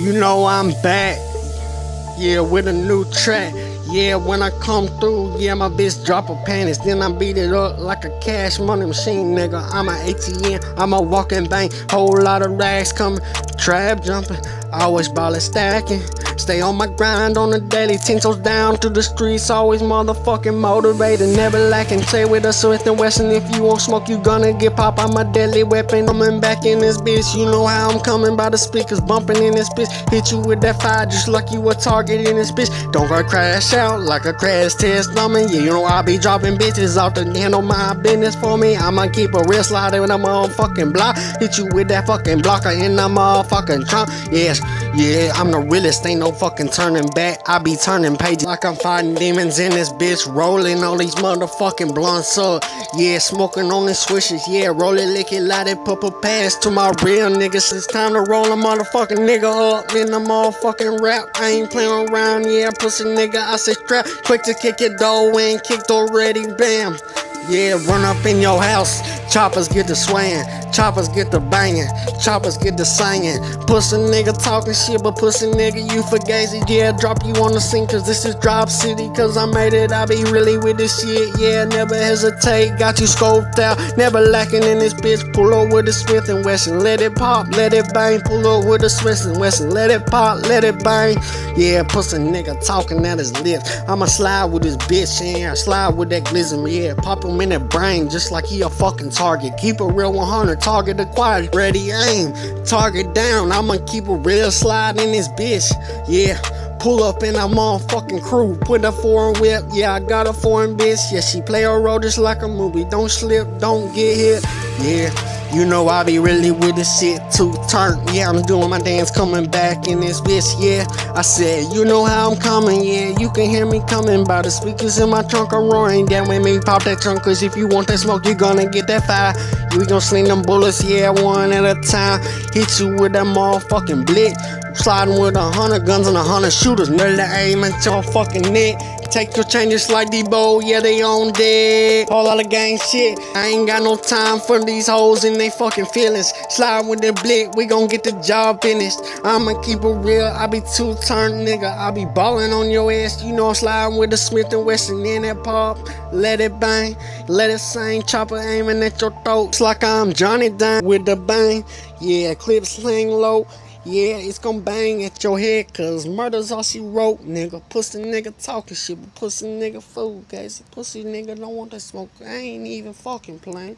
You know I'm back. Yeah, with a new track. Yeah, when I come through, yeah, my bitch drop her panties. Then I beat it up like a cash money machine, nigga. I'm a ATM, I'm a walking bank. Whole lot of racks coming, trap jumping. Always ballin' stacking. Stay on my grind on the daily, toes down to the streets, always motherfucking motivated, never lacking. Play with us Smith and Wesson. If you won't smoke, you gonna get pop. I'm a deadly weapon. Coming back in this bitch, you know how I'm coming by the speakers, bumping in this bitch. Hit you with that fire just like you a target in this bitch. Don't go crash out like a crash test dummy. Yeah, you know I be dropping bitches off to handle my business for me. I'ma keep a real slider when I'm on fucking block. Hit you with that fucking blocker in the motherfucking trunk. Yes, yeah, I'm the realest. Ain't no fucking turning back. I be turning pages like I'm fighting demons in this bitch. Rolling all these motherfucking blunts up. Yeah, smoking on the swishes. Yeah, roll it, lick it, light it, a pass to my real niggas. It's time to roll a motherfucking nigga up in the motherfucking rap. I ain't playing around. Yeah, pussy nigga, I say strap. Quick to kick your door in, kicked already, bam. Yeah, run up in your house. Choppers get the swaying. Choppers get the banging. Choppers get the singing. Pussy nigga talking shit, but pussy nigga, you fugazi. Yeah, drop you on the scene, cause this is Drop City. Cause I made it, I be really with this shit. Yeah, never hesitate. Got you scoped out. Never lacking in this bitch. Pull up with the Smith and Wesson. Let it pop, let it bang. Pull up with the Smith and Wesson. Let it pop, let it bang. Yeah, pussy nigga talking at his lips. I'ma slide with this bitch, yeah. Slide with that glizm, yeah. Pop him in the brain just like he a fucking target. Keep a real 100, target acquired, ready aim. Target down, I'ma keep a real slide in this bitch, yeah. Pull up in a motherfucking crew, put a foreign whip, yeah, I got a foreign bitch, yeah, she play her role just like a movie. Don't slip, don't get hit, yeah. You know I be really with the shit too turn. Yeah, I'm doing my dance coming back in this bitch. Yeah, I said, you know how I'm coming. Yeah, you can hear me coming by the speakers in my trunk. I'm roaring down with me. Pop that trunk, cause if you want that smoke, you're gonna get that fire. We gon' sling them bullets, yeah, one at a time. Hit you with that motherfucking blick. Sliding with a hundred guns and a hundred shooters. Nearly aim at your fucking neck. Take your changes like Debo, yeah, they on dead. All lot of gang shit. I ain't got no time for these hoes and they fucking feelings. Slide with the blick, we gon' get the job finished. I'ma keep it real, I be two turn nigga. I be ballin' on your ass, you know I'm sliding with the Smith and Wesson in that pop. Let it bang, let it sing, chopper aiming at your throat. Like I'm Johnny Dang with the bang. Yeah, clip sling low. Yeah, it's gonna bang at your head, cause murder's all she wrote, nigga. Pussy nigga talking shit, but pussy nigga fool, guys. Pussy nigga don't want to smoke. I ain't even fucking playing.